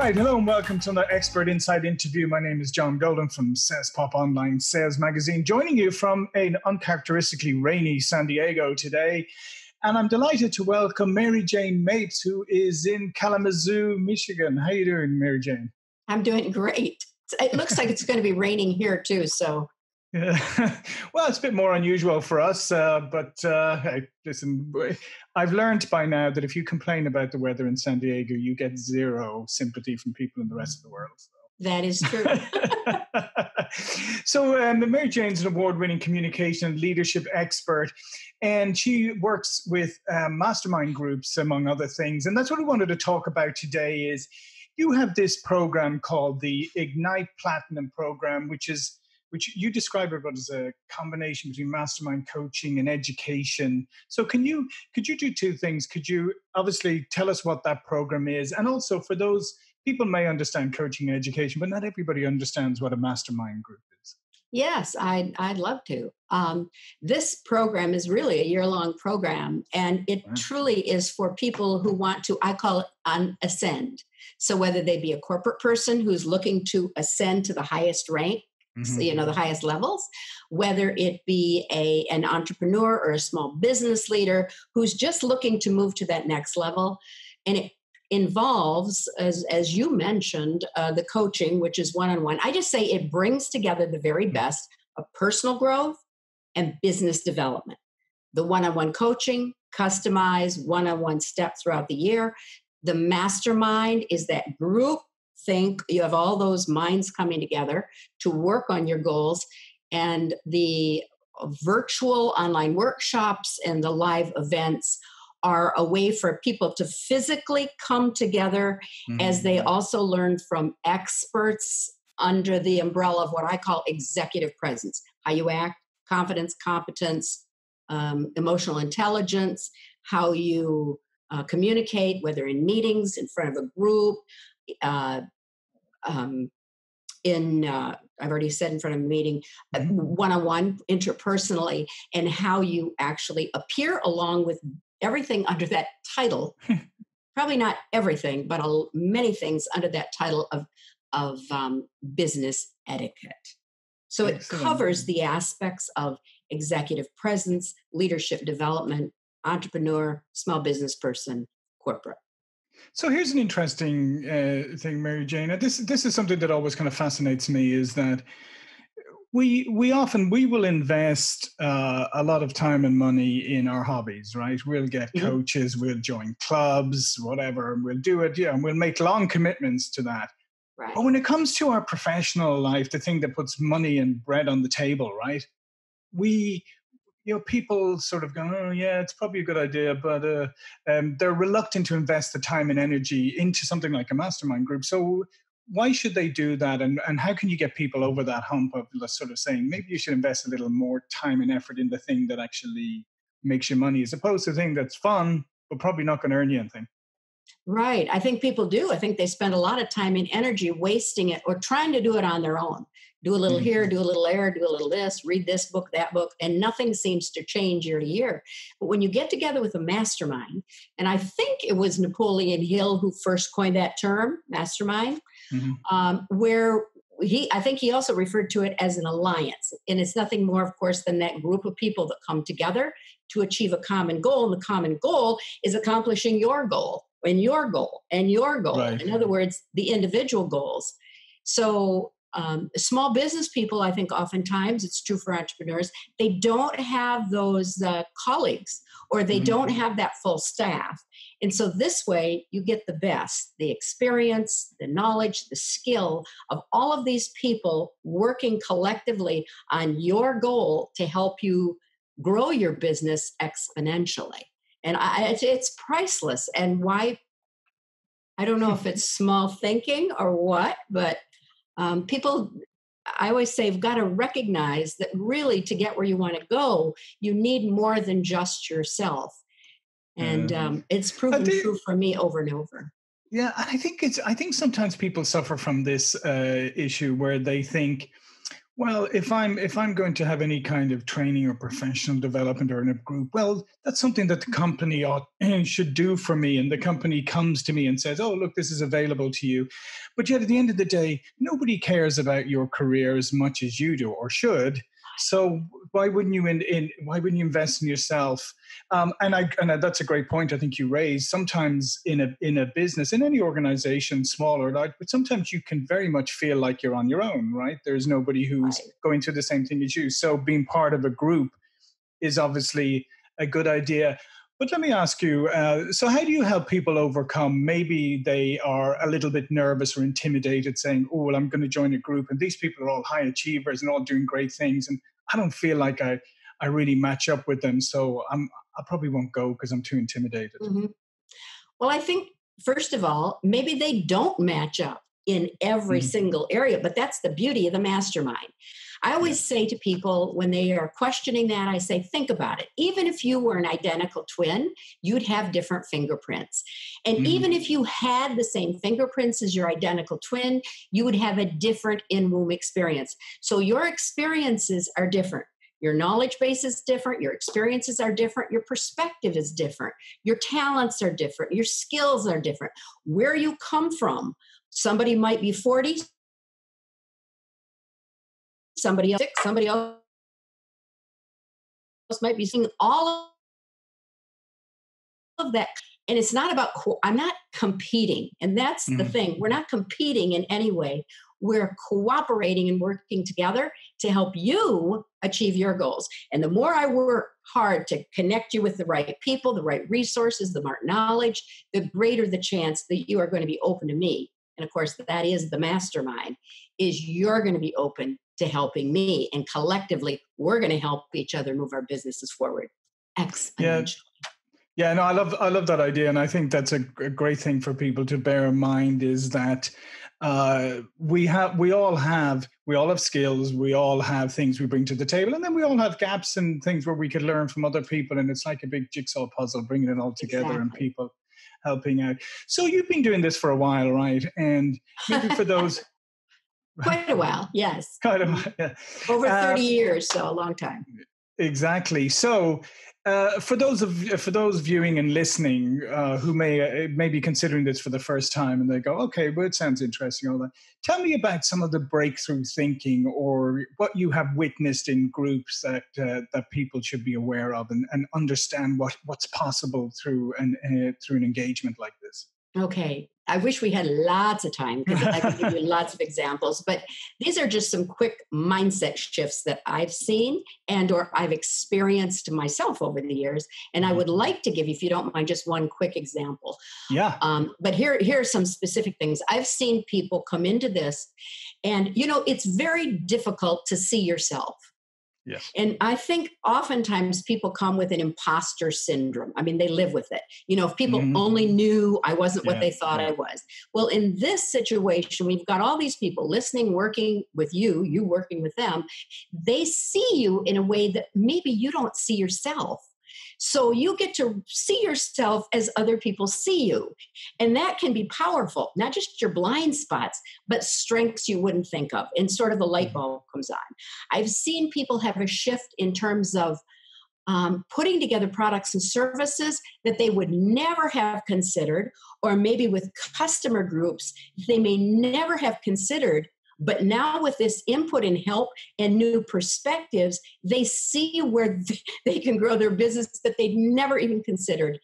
right, hello and welcome to another Expert Insight interview. My name is John Golden from Sales Pop Online Sales Magazine, joining you from an uncharacteristically rainy San Diego today. And I'm delighted to welcome Mary Jane Mapes, who is in Kalamazoo, Michigan. How are you doing, Mary Jane? I'm doing great. It looks like it's going to be raining here too, so yeah. well, it's a bit more unusual for us, uh, but uh, hey, listen, I've learned by now that if you complain about the weather in San Diego, you get zero sympathy from people in the rest of the world. So. That is true. so, um, Mary Jane's an award winning communication and leadership expert, and she works with um, mastermind groups, among other things. And that's what we wanted to talk about today is you have this program called the Ignite Platinum Program, which is which you describe it as a combination between mastermind coaching and education. So can you could you do two things? Could you obviously tell us what that program is, and also for those people may understand coaching and education, but not everybody understands what a mastermind group is. Yes, I'd, I'd love to. Um, this program is really a year long program, and it truly is for people who want to, I call it un- ascend. So, whether they be a corporate person who's looking to ascend to the highest rank, mm-hmm. you know the highest levels whether it be a an entrepreneur or a small business leader who's just looking to move to that next level and it involves as as you mentioned uh, the coaching which is one-on-one i just say it brings together the very mm-hmm. best of personal growth and business development the one-on-one coaching customized one-on-one step throughout the year the mastermind is that group think you have all those minds coming together to work on your goals and the virtual online workshops and the live events are a way for people to physically come together mm-hmm. as they mm-hmm. also learn from experts under the umbrella of what I call executive presence how you act, confidence, competence, um, emotional intelligence, how you uh, communicate, whether in meetings, in front of a group, uh, um, in uh, I've already said in front of a meeting, one on one, interpersonally, and how you actually appear along with everything under that title. Probably not everything, but many things under that title of of um, business etiquette. So it covers the aspects of executive presence, leadership development, entrepreneur, small business person, corporate. So here's an interesting uh, thing, Mary Jane. This this is something that always kind of fascinates me is that we we often we will invest uh, a lot of time and money in our hobbies, right? We'll get mm-hmm. coaches, we'll join clubs, whatever, and we'll do it, yeah, and we'll make long commitments to that. Right. But when it comes to our professional life, the thing that puts money and bread on the table, right? We you know, people sort of go, oh yeah, it's probably a good idea, but uh, um, they're reluctant to invest the time and energy into something like a mastermind group. So why should they do that, and and how can you get people over that hump of sort of saying maybe you should invest a little more time and effort in the thing that actually makes you money, as opposed to the thing that's fun but probably not going to earn you anything. Right. I think people do. I think they spend a lot of time and energy wasting it or trying to do it on their own do a little mm-hmm. here, do a little there, do a little this, read this book, that book, and nothing seems to change year to year. But when you get together with a mastermind, and I think it was Napoleon Hill who first coined that term, mastermind, mm-hmm. um, where he, I think he also referred to it as an alliance. And it's nothing more, of course, than that group of people that come together to achieve a common goal. And the common goal is accomplishing your goal and your goal and your goal. Right. In other words, the individual goals. So um, small business people, I think oftentimes it's true for entrepreneurs, they don't have those uh, colleagues or they mm-hmm. don't have that full staff. And so this way you get the best the experience, the knowledge, the skill of all of these people working collectively on your goal to help you grow your business exponentially. And I, it's, it's priceless. And why? I don't know if it's small thinking or what, but um, people I always say you've got to recognize that really to get where you want to go, you need more than just yourself. And mm-hmm. um, it's proven think, true for me over and over. Yeah, I think it's. I think sometimes people suffer from this uh, issue where they think, Well, if I'm if I'm going to have any kind of training or professional development or in a group, well, that's something that the company ought should do for me. And the company comes to me and says, "Oh, look, this is available to you." But yet, at the end of the day, nobody cares about your career as much as you do, or should. So why wouldn't you in, in why wouldn't you invest in yourself? Um, and I and that's a great point I think you raised. Sometimes in a in a business, in any organization, small or large, but sometimes you can very much feel like you're on your own, right? There's nobody who's right. going through the same thing as you. So being part of a group is obviously a good idea. But let me ask you uh, so, how do you help people overcome maybe they are a little bit nervous or intimidated, saying, Oh, well, I'm going to join a group, and these people are all high achievers and all doing great things, and I don't feel like I, I really match up with them. So I'm, I probably won't go because I'm too intimidated. Mm-hmm. Well, I think, first of all, maybe they don't match up in every mm-hmm. single area, but that's the beauty of the mastermind. I always say to people when they are questioning that, I say, think about it. Even if you were an identical twin, you'd have different fingerprints. And mm even if you had the same fingerprints as your identical twin, you would have a different in womb experience. So your experiences are different. Your knowledge base is different, your experiences are different, your perspective is different, your talents are different, your skills are different. Where you come from, somebody might be 40, somebody else somebody else might be seeing all of that. And it's not about co- i'm not competing. And that's mm-hmm. the thing we're not competing in any way. We're cooperating and working together to help you achieve your goals. And the more i work hard to connect you with the right people the right resources the right knowledge the greater the chance that you are going to be open to me. And of course that is the mastermind is you're going to be open to helping me. And collectively, we're going to help each other move our businesses forward exponentially. Yeah. Yeah, no, I love I love that idea, and I think that's a, great thing for people to bear in mind is that uh, we have we all have we all have skills, we all have things we bring to the table, and then we all have gaps and things where we could learn from other people, and it's like a big jigsaw puzzle, bringing it all together exactly. and people helping out. So you've been doing this for a while, right? And maybe for those Quite a while, yes. Quite a while, yeah. Over 30 uh, years, so a long time. Exactly. So, uh, for those of for those viewing and listening uh, who may uh, may be considering this for the first time and they go, okay, well, it sounds interesting. All that. Tell me about some of the breakthrough thinking or what you have witnessed in groups that uh, that people should be aware of and, and understand what what's possible through an uh, through an engagement like this. Okay. I wish we had lots of time because I could give you lots of examples, but these are just some quick mindset shifts that I've seen and or I've experienced myself over the years. And I would mm-hmm. like to give you, if you don't mind, just one quick example. Yeah. Um, but here, here are some specific things. I've seen people come into this and, you know, it's very difficult to see yourself Yes. And I think oftentimes people come with an imposter syndrome. I mean, they live with it. You know, if people mm-hmm. only knew I wasn't yeah, what they thought yeah. I was. Well, in this situation, we've got all these people listening, working with you, you working with them. They see you in a way that maybe you don't see yourself. So you get to see yourself as other people see you. And that can be powerful, not just your blind spots, but strengths you wouldn't think of. And sort of a light mm-hmm. bulb comes on. I've seen people have a shift in terms of um, putting together products and services that they would never have considered, or maybe with customer groups they may never have considered but now, with this input and help and new perspectives, they see where they can grow their business that they'd never even considered.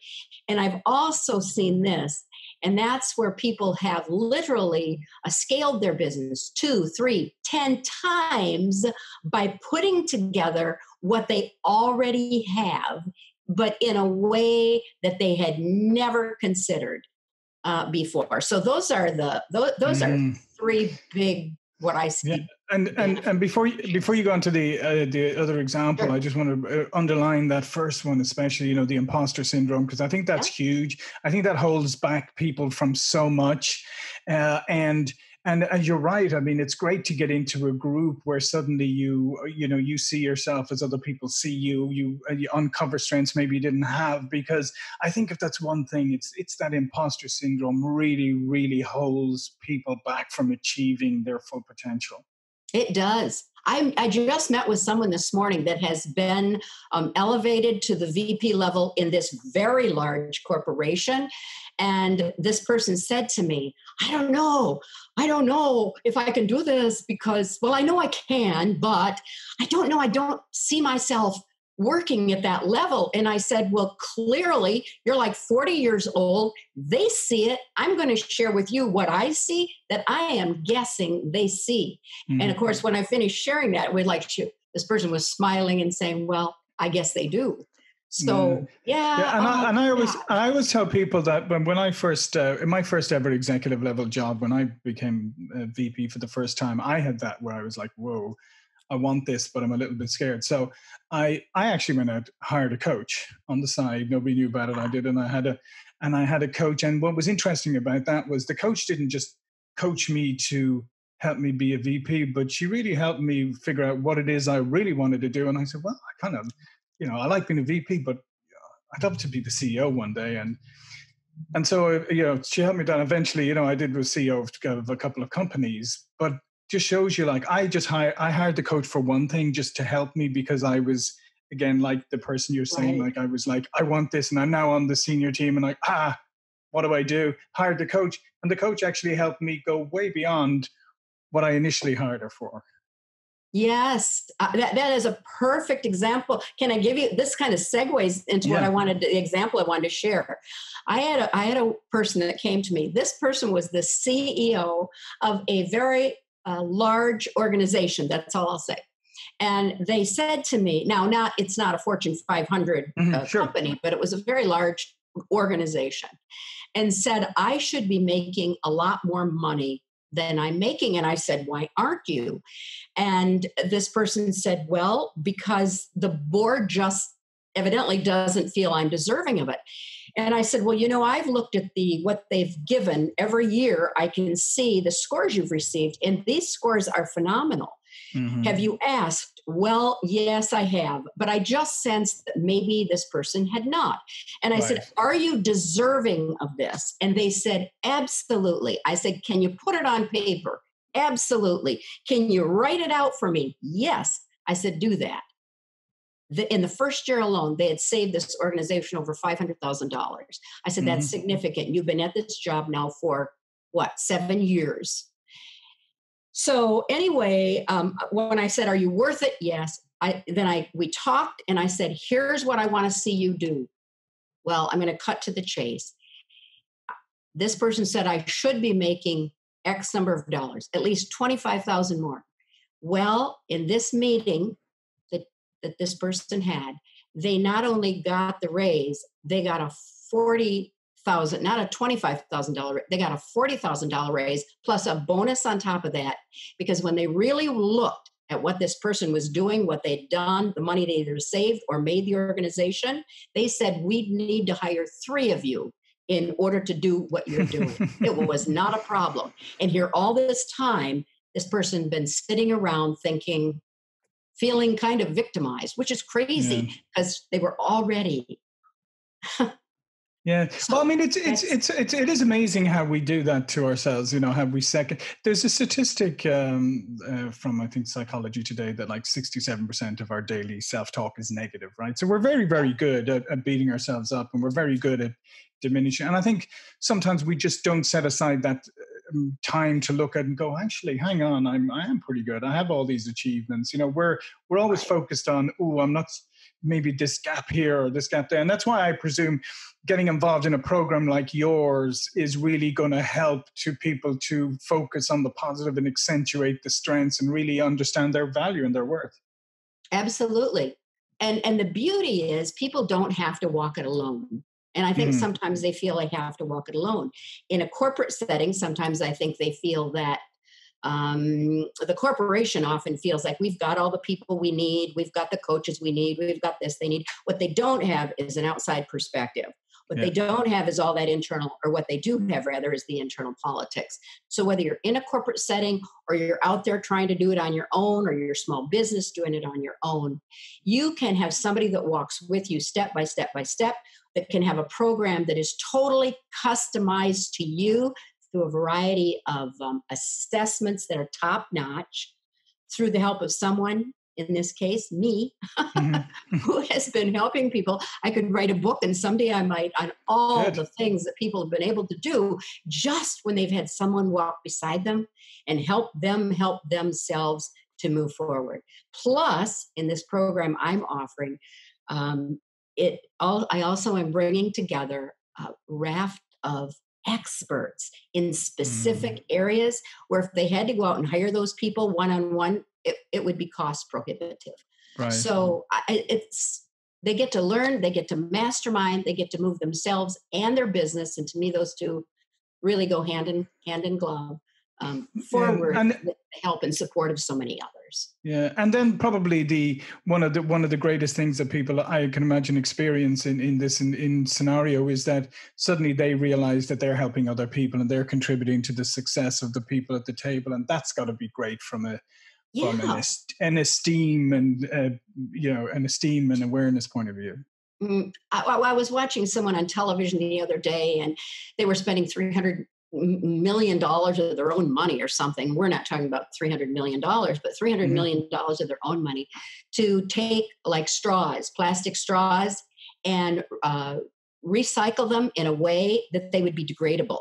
And I've also seen this, and that's where people have literally uh, scaled their business two, three, ten times by putting together what they already have, but in a way that they had never considered. Uh, before. So those are the those, those mm. are three big what I see. Yeah. And and and before you, before you go on to the uh, the other example, sure. I just want to uh, underline that first one, especially you know the imposter syndrome, because I think that's yeah. huge. I think that holds back people from so much, uh, and and and you're right. I mean it's great to get into a group where suddenly you you know you see yourself as other people see you you, uh, you uncover strengths maybe you didn't have because i think if that's one thing it's it's that imposter syndrome really really holds people back from achieving their full potential It does. I, I, just met with someone this morning that has been um, elevated to the VP level in this very large corporation. And this person said to me, I don't know. I don't know if I can do this because, well, I know I can, but I don't know. I don't see myself working at that level. And I said, Well, clearly you're like 40 years old. They see it. I'm going to share with you what I see that I am guessing they see. Mm-hmm. And of course, when I finished sharing that, we like, to this person was smiling and saying, Well, I guess they do. So yeah, yeah and, I, and I always yeah. I always tell people that when, when I first uh, in my first ever executive level job when I became VP for the first time, I had that where I was like, "Whoa, I want this, but I'm a little bit scared. So I I actually went out hired a coach on the side. Nobody knew about it. I did, and I had a and I had a coach. And what was interesting about that was the coach didn't just coach me to help me be a VP, but she really helped me figure out what it is I really wanted to do. And I said, well, I kind of, you know, I like being a VP, but uh, I'd love to be the CEO one day. And and so uh, you know, she helped me down. Eventually, you know, I did was CEO of, of a couple of companies, but just shows you like I just hired I hired the coach for one thing just to help me because I was again like the person you're saying right. like I was like I want this and I'm now on the senior team and like ah what do I do hired the coach and the coach actually helped me go way beyond what I initially hired her for. Yes, uh, that, that is a perfect example. Can I give you this kind of segues into yeah. what I wanted, the example I wanted to share? I had a, I had a person that came to me. This person was the CEO of a very a large organization. That's all I'll say. And they said to me, now, not it's not a Fortune 500 mm-hmm, uh, sure. company, but it was a very large organization, and said I should be making a lot more money than I'm making. And I said, Why aren't you? And this person said, Well, because the board just evidently doesn't feel I'm deserving of it. And I said, "Well, you know, I've looked at the what they've given every year. I can see the scores you've received and these scores are phenomenal. Mm-hmm. Have you asked? Well, yes, I have, but I just sensed that maybe this person had not. And I right. said, Are you deserving of this? And they said, Absolutely. I said, Can you put it on paper? Absolutely. Can you write it out for me? Yes. I said, Do that the, in the first year alone, they had saved this organization over $500,000. I said, that's mm-hmm. significant. You've been at this job now for what, seven years? So anyway, um, when I said, are you worth it? Yes. I, then I, we talked and I said, here's what I want to see you do. Well, I'm going to cut to the chase. This person said I should be making X number of dollars, at least 25,000 more. Well, in this meeting, that this person had, they not only got the raise, they got a forty thousand, not a twenty-five thousand dollar. They got a forty thousand dollar raise plus a bonus on top of that. Because when they really looked at what this person was doing, what they'd done, the money they either saved or made the organization, they said, "We need to hire three of you." In order to do what you're doing, it was not a problem. And here, all this time, this person been sitting around thinking, feeling kind of victimized, which is crazy because yeah. they were already. yeah, well, I mean, it's, it's it's it's it is amazing how we do that to ourselves. You know, how we second. There's a statistic um, uh, from I think Psychology Today that like 67 percent of our daily self talk is negative, right? So we're very very good at, at beating ourselves up, and we're very good at diminishing. And I think sometimes we just don't set aside that time to look at and go actually hang on i'm i am pretty good. I have all these achievements. You know we're we're always focused on oh i'm not maybe this gap here or this gap there. And that's why i presume getting involved in a program like yours is really going to help to people to focus on the positive and accentuate the strengths and really understand their value and their worth. Absolutely. And and the beauty is people don't have to walk it alone and I think mm-hmm. sometimes they feel they have to walk it alone. In a corporate setting, sometimes I think they feel that um, the corporation often feels like we've got all the people we need, we've got the coaches we need, we've got this they need. What they don't have is an outside perspective. What yeah. they don't have is all that internal, or what they do have rather is the internal politics. So whether you're in a corporate setting or you're out there trying to do it on your own or your small business doing it on your own, you can have somebody that walks with you step by step by step that can have a program that is totally customized to you through a variety of um, assessments that are top notch through the help of someone in this case, me, mm-hmm. who has been helping people. I could write a book and someday I might on all Good. the things that people have been able to do just when they've had someone walk beside them and help them help themselves to move forward. Plus, in this program I'm offering, um, it all, I also am bringing together a raft of experts in specific mm. areas where if they had to go out and hire those people one on one it, it would be cost prohibitive. Right. So I, it's they get to learn, they get to mastermind, they get to move themselves and their business, and to me, those two really go hand in hand in glove um, forward and, and, with the help and support of so many others. Yeah, and then probably the one of the one of the greatest things that people I can imagine experience in in this in, in scenario is that suddenly they realize that they're helping other people and they're contributing to the success of the people at the table, and that's got to be great from a yeah. from an, an esteem and uh, you know an esteem and awareness point of view. Mm, I, I, was watching someone on television the other day, and they were spending three hundred million dollars of their own money or something. We're not talking about three hundred million dollars, but three hundred mm-hmm. million dollars of their own money to take like straws, plastic straws, and uh, recycle them in a way that they would be degradable.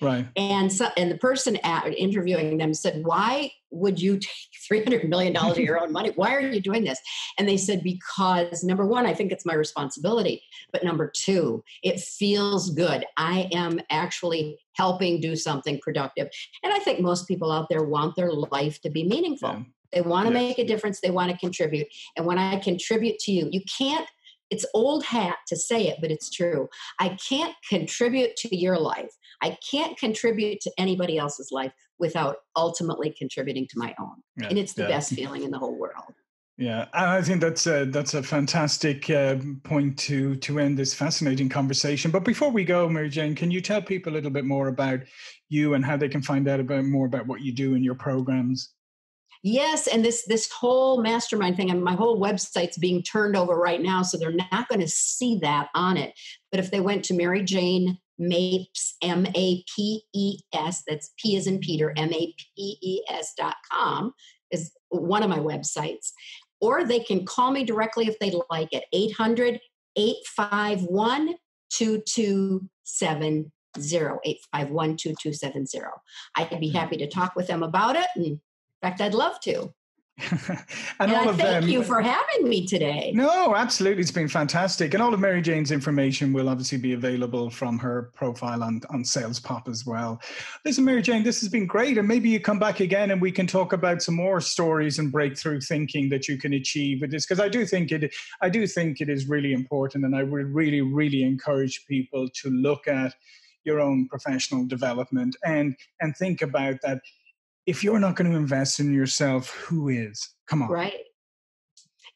Right. And so, and the person at, interviewing them said, "Why would you take three hundred million dollars of your own money? Why are you doing this?" And they said, "Because number one, I think it's my responsibility, but number two, it feels good. I am actually helping do something productive, and I think most people out there want their life to be meaningful." Yeah. They want to yes. make a difference. They want to contribute. And when I contribute to you, you can't it's old hat to say it, but it's true. I can't contribute to your life. I can't contribute to anybody else's life without ultimately contributing to my own. Yeah, and it's the yeah. best feeling in the whole world. Yeah, and I think that's a, that's a fantastic uh, point to to end this fascinating conversation. But before we go, Mary Jane, can you tell people a little bit more about you and how they can find out about more about what you do in your programs? Yes, and this this whole mastermind thing, and my whole website's being turned over right now, so they're not going to see that on it. But if they went to Mary Jane Mapes, M A P E S, that's P as in Peter, M A P E S dot com is one of my websites. Or they can call me directly if they'd like at 800 851 2270. 851 2270. I'd be hmm. happy to talk with them about it and in fact, I'd love to. and, and all I of thank them, you for having me today. No, absolutely. It's been fantastic. And all of Mary Jane's information will obviously be available from her profile on, on Sales Pop as well. Listen, Mary Jane, this has been great. And maybe you come back again and we can talk about some more stories and breakthrough thinking that you can achieve with this. Because I do think it I do think it is really important. And I would really, really encourage people to look at your own professional development and and think about that if you're not going to invest in yourself, who is? Come on. Right.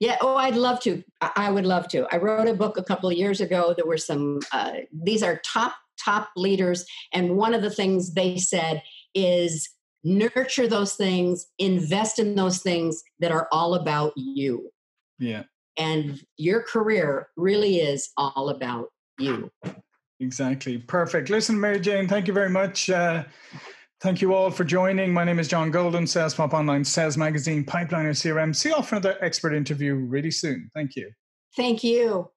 Yeah. Oh, I'd love to. I would love to. I wrote a book a couple of years ago. There were some, uh, these are top, top leaders. And one of the things they said is nurture those things, invest in those things that are all about you. Yeah. And your career really is all about you. Exactly. Perfect. Listen, Mary Jane, thank you very much. Uh, Thank you all for joining. My name is John Golden, Sales Pop Online Sales Magazine, Pipeliner CRM. See you all for another expert interview really soon. Thank you. Thank you.